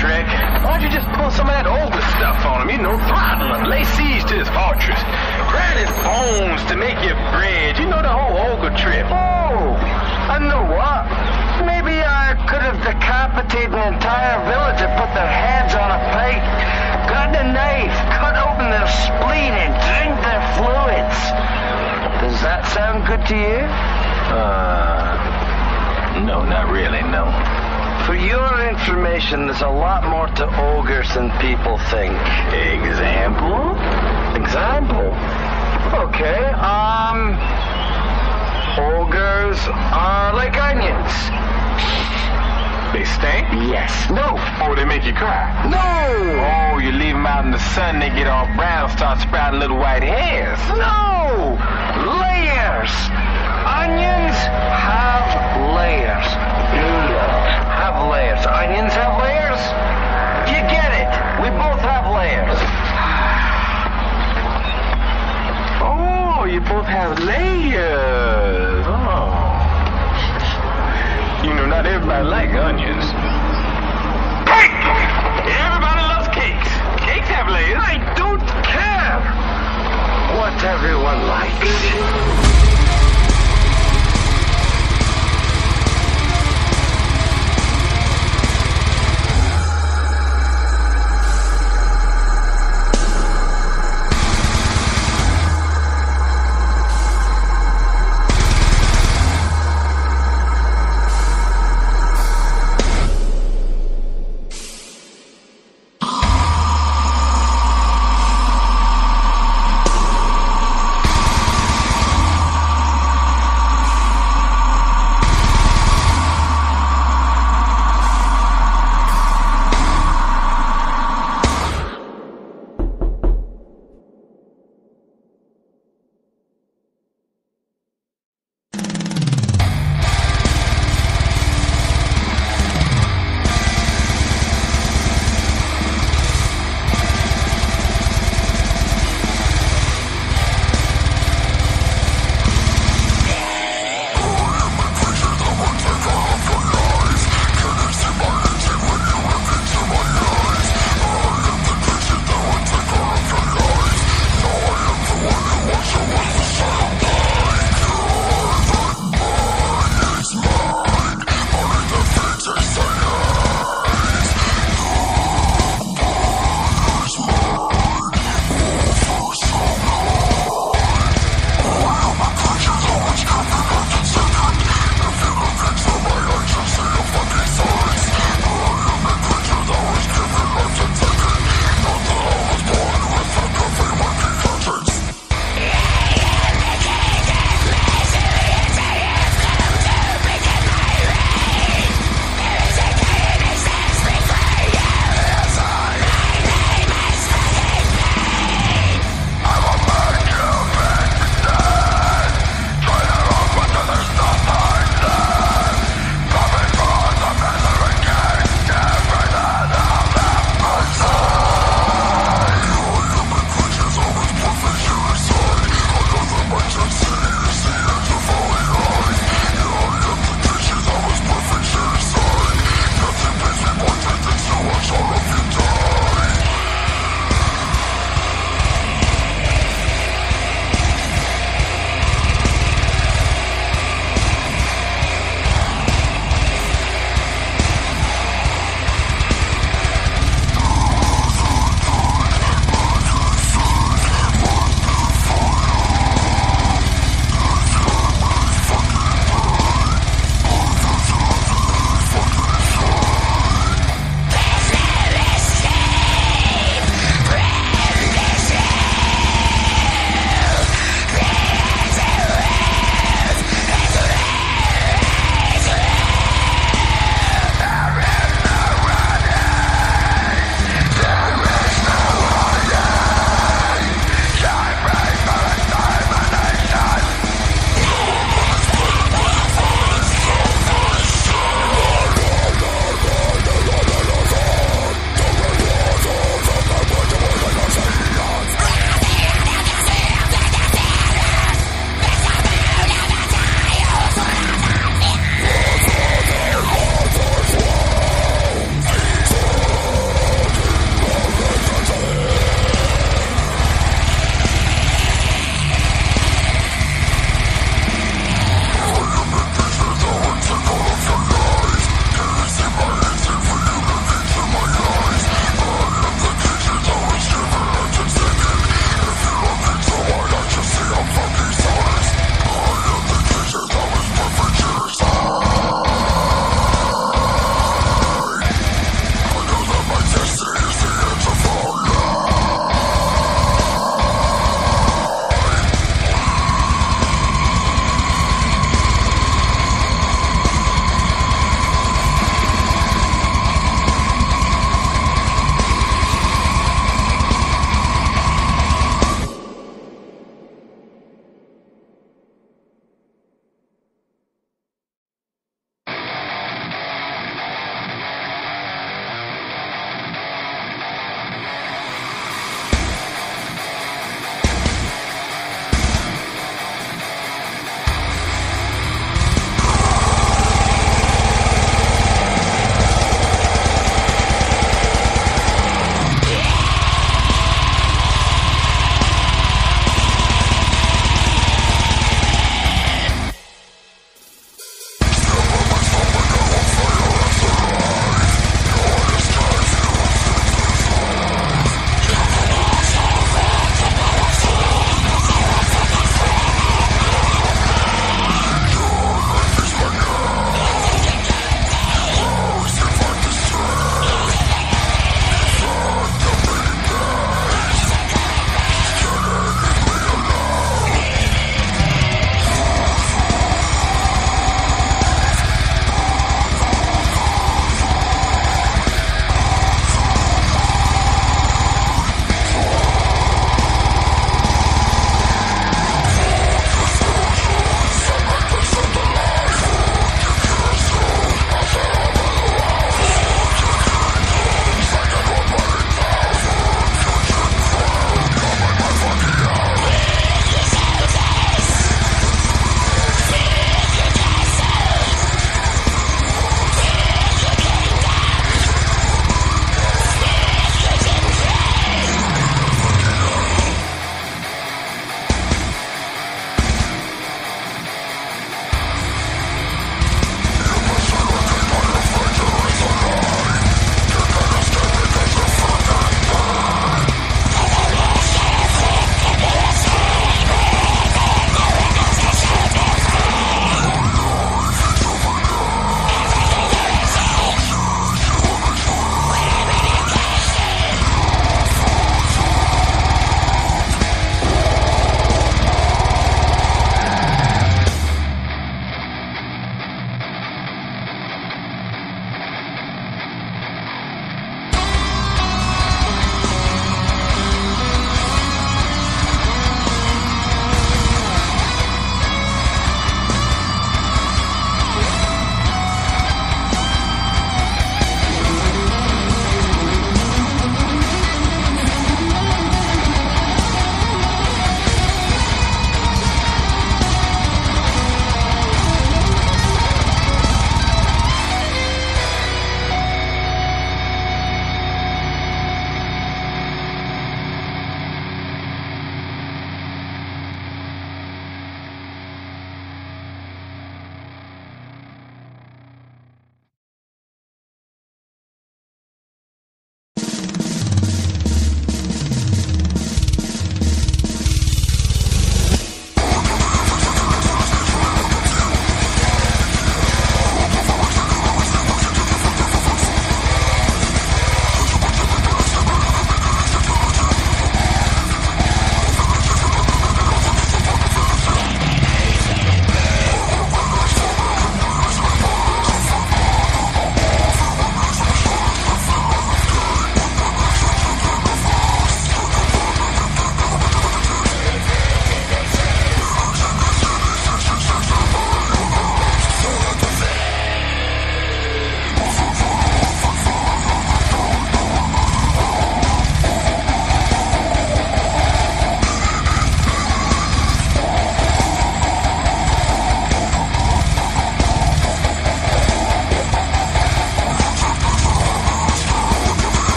Shrek. Why don't you just pull some of that ogre stuff on him? You know, throttle him, lay siege to his fortress, grind his bones to make you bread. You know the whole ogre trip. Oh, I know what. Maybe I could have decapitated an entire village and put their heads on a plate, got a knife, cut open their spleen, and drink their fluids. Does that sound good to you? Uh, no, not really, no. For your information, there's a lot more to ogres than people think. Example? Example? Okay, um. Ogres are like onions. They stink? Yes. No. Oh, they make you cry? No. Oh, you leave them out in the sun, they get all brown, start sprouting little white hairs. No. Layers. Onions have layers. Have layers. Onions have layers. You get it. We both have layers. Oh, you both have layers. Oh. You know, not everybody like onions. Cake! Everybody